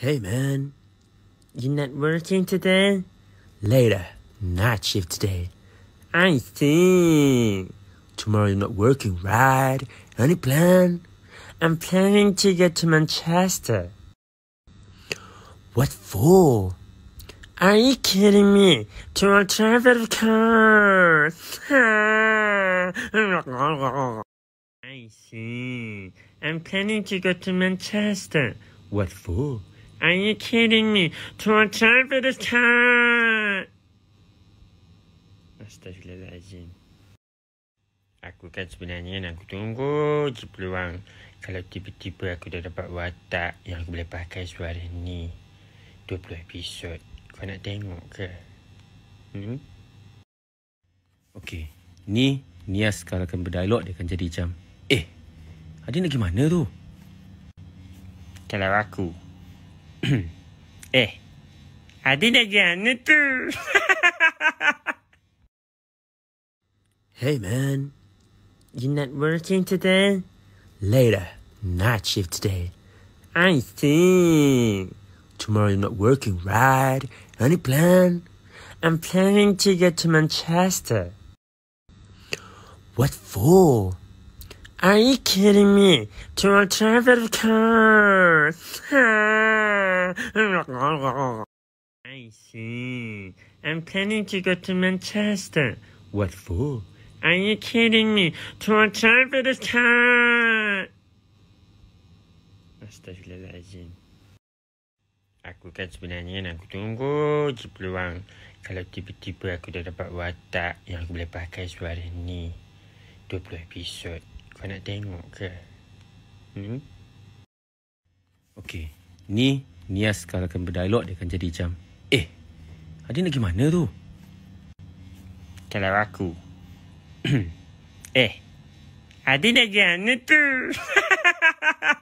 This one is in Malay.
Hey man, you not working today? Later, night shift today. I see. Tomorrow you're not working, right? Any plan? I'm planning to get to Manchester. What for? Are you kidding me? To a travel car. I see. I'm planning to go to Manchester. What for? Are you kidding me? To a travel car. Astagfirullahaladzim. Aku kan sebenarnya nak aku tunggu je peluang. Kalau tiba-tiba aku dah dapat watak yang aku boleh pakai suara ni. 20 episod. Kau nak tengok ke? Hmm? Okey, ni Nias kalau akan berdialog dia akan jadi macam Eh, Adin nak pergi mana tu? Kalau aku. eh, ada nak mana tu? hey man, you not working today? Later, night shift today. I see. Tomorrow you're not working, right? Any plan? I'm planning to get to Manchester. What for? Are you kidding me? To a travel car. I see. I'm planning to go to Manchester. What for? Are you kidding me? To a travel car. Astagfirullahaladzim. Aku kan sebenarnya nak aku tunggu je peluang. Kalau tiba-tiba aku dah dapat watak yang aku boleh pakai suara ni. 20 episod. Kau nak tengok ke? Hmm? Okey, ni Nias kalau akan berdialog dia akan jadi macam Eh, Adin nak pergi mana tu? Kalau aku. eh, ada nak mana tu?